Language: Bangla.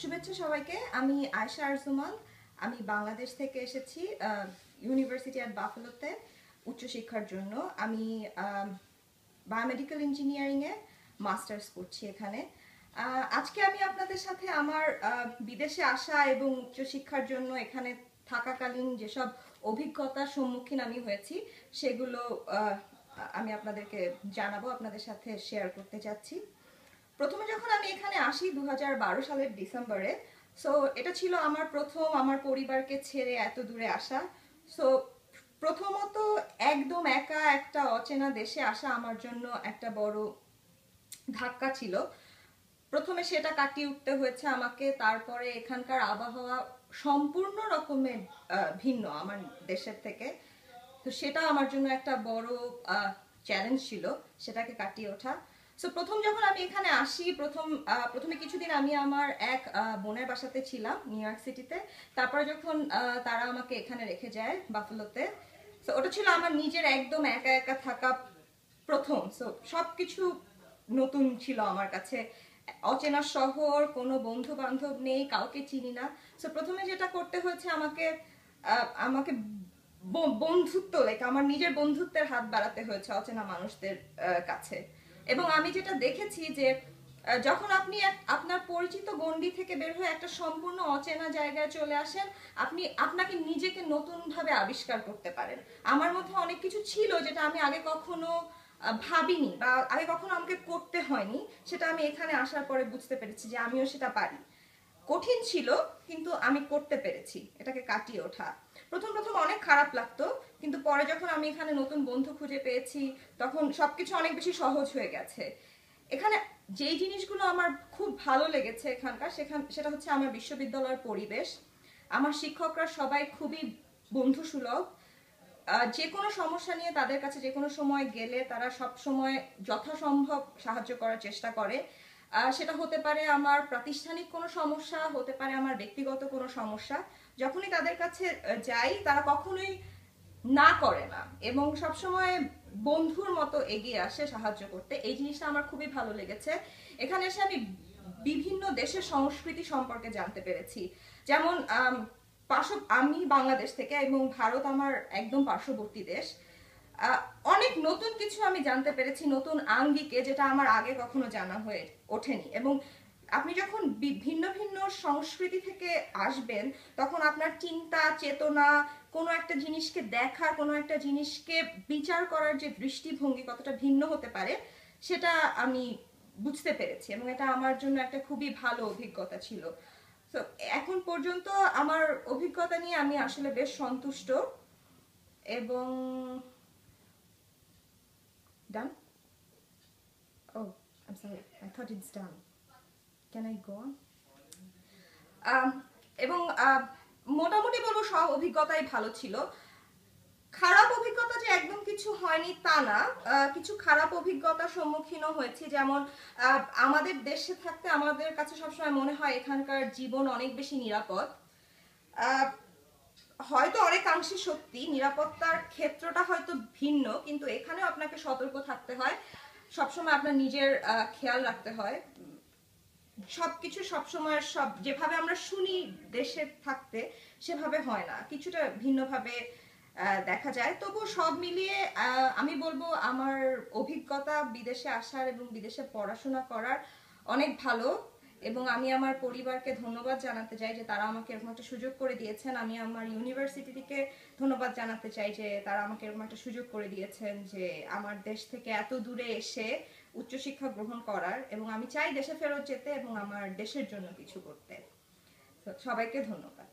শুভেচ্ছা সবাইকে। আমি আয়শা আরজুমান। আমি বাংলাদেশ থেকে এসেছি ইউনিভার্সিটি অ্যাট বাফেলোতে উচ্চশিক্ষার জন্য। আমি বায়োমেডিক্যাল ইঞ্জিনিয়ারিংয়ে মাস্টার্স করছি এখানে। আজকে আমি আপনাদের সাথে আমার বিদেশে আসা এবং উচ্চশিক্ষার জন্য এখানে থাকাকালীন যেসব অভিজ্ঞতার সম্মুখীন আমি হয়েছি, সেগুলো আমি আপনাদেরকে জানাব, আপনাদের সাথে শেয়ার করতে চাচ্ছি। প্রথমে যখন আমি এখানে আসি দু হাজার বারো সালের ডিসেম্বরে সো এটা ছিল আমার প্রথম আমার পরিবারকে ছেড়ে এত দূরে আসা। সো প্রথমত একদম একা একটা অচেনা দেশে আসা আমার জন্য একটা বড় ধাক্কা ছিল। প্রথমে সেটা কাটিয়ে উঠতে হয়েছে আমাকে, তারপরে এখানকার আবহাওয়া সম্পূর্ণ রকমের ভিন্ন আমার দেশের থেকে। তো সেটা আমার জন্য একটা বড় চ্যালেঞ্জ ছিল, সেটাকে কাটিয়ে ওঠা। সো প্রথম যখন আমি এখানে আসি, প্রথম প্রথমে কিছুদিন আমি আমার এক বোনের বাসাতে ছিলাম নিউ ইয়র্ক সিটিতে তারপরে যখন তারা আমাকে এখানে রেখে যায় বাফেলোতে সো ওটা ছিল আমার নিজের একদম একা একা থাকা প্রথম। সো সবকিছু নতুন ছিল আমার কাছে। অচেনা শহর, কোনো বন্ধু বান্ধব নেই, কাউকে চিনি না। সো প্রথমে যেটা করতে হয়েছে আমাকে আমাকে বন্ধুত্ব লাইক আমার নিজের বন্ধুত্বের হাত বাড়াতে হয়েছে অচেনা মানুষদের কাছে। এবং আমি যেটা দেখেছি যে যখন আপনি আপনার পরিচিত গণ্ডি থেকে বের হয়ে একটা সম্পূর্ণ অচেনা জায়গায় চলে আসেন, আপনি আপনাকে নিজেকে নতুনভাবে আবিষ্কার করতে পারেন। আমার মধ্যে অনেক কিছু ছিল যেটা আমি আগে কখনো ভাবিনি বা আগে কখনো আমাকে করতে হয়নি, সেটা আমি এখানে আসার পরে বুঝতে পেরেছি যে আমিও সেটা পারি। কঠিন ছিল কিন্তু আমি করতে পেরেছি। এটাকে কাটিয়ে ওঠা। প্রথম প্রথম অনেক খারাপ লাগতো কিন্তু পরে যখন আমি এখানে নতুন বন্ধু খুঁজে পেয়েছি তখন সবকিছু অনেক বেশি সহজ হয়ে গেছে। এখানে যেই জিনিসগুলো আমার খুব ভালো লেগেছে এখানকার সেখান সেটা হচ্ছে আমার বিশ্ববিদ্যালয়ের পরিবেশ। আমার শিক্ষকরা সবাই খুবই বন্ধুসুলভ। আহ, যে কোনো সমস্যা নিয়ে তাদের কাছে যে কোনো সময় গেলে তারা সব সময় যথাসম্ভব সাহায্য করার চেষ্টা করে। সেটা হতে পারে আমার প্রাতিষ্ঠানিক কোনো সমস্যা, হতে পারে আমার ব্যক্তিগত কোনো সমস্যা। যখনই তাদের কাছে যাই, তারা কখনোই না করে না। এবং সবসময় বন্ধুর মতো এগিয়ে আসে সাহায্য করতে। এই জিনিসটা আমার খুবই ভালো লেগেছে। এখানে এসে আমি বিভিন্ন দেশের সংস্কৃতি সম্পর্কে জানতে পেরেছি। যেমন পার্শ্ব আমি বাংলাদেশ থেকে এবং ভারত আমার একদম পার্শ্ববর্তী দেশ। অনেক নতুন কিছু আমি জানতে পেরেছি, নতুন আঙ্গিকে যেটা আমার আগে কখনো জানা হয়ে ওঠেনি। এবং আপনি যখন ভিন্ন ভিন্ন সংস্কৃতি থেকে আসবেন, তখন আপনার চিন্তা, চেতনা, কোনো একটা জিনিসকে দেখার কোনো একটা জিনিসকে বিচার করার যে দৃষ্টিভঙ্গি কতটা ভিন্ন হতে পারে, সেটা আমি বুঝতে পেরেছি এবং এটা আমার জন্য একটা খুবই ভালো অভিজ্ঞতা ছিল। তো এখন পর্যন্ত আমার অভিজ্ঞতা নিয়ে আমি আসলে বেশ সন্তুষ্ট এবং done oh I sorry I thought it's done can I go এবং আহ, মোটামুটি বলব সব অভিজ্ঞতাই ভালো ছিল। খারাপ অভিজ্ঞতা যে একদম কিছু হয়নি তা না। কিছু খারাপ অভিজ্ঞতার সম্মুখীনও হয়েছি। যেমন আমাদের দেশে থাকতে আমাদের কাছে সবসময় মনে হয় এখানকার জীবন অনেক বেশি নিরাপদ। হয়তো অনেকাংশে সত্যি, নিরাপত্তার ক্ষেত্রটা হয়তো ভিন্ন, কিন্তু এখানেও আপনাকে সতর্ক থাকতে হয়। সবসময় আপনার নিজের খেয়াল রাখতে হয়। সবকিছু সবসময়, সব যেভাবে আমরা শুনি দেশে থাকতে, সেভাবে হয় না। কিছুটা ভিন্নভাবে দেখা যায়। তবু সব মিলিয়ে আমি বলব আমার অভিজ্ঞতা বিদেশে আসার এবং বিদেশে পড়াশোনা করার অনেক ভালো। এবং আমি আমার পরিবারকে ধন্যবাদ জানাতে চাই যে তারা আমাকে এরকম একটা সুযোগ করে দিয়েছেন। আমি আমার ইউনিভার্সিটি থেকে ধন্যবাদ জানাতে চাই যে তারা আমাকে এরকম একটা সুযোগ করে দিয়েছেন যে আমার দেশ থেকে এত দূরে এসে উচ্চশিক্ষা গ্রহণ করার এবং আমি চাই দেশে ফেরত যেতে এবং আমার দেশের জন্য কিছু করতে। সবাইকে ধন্যবাদ।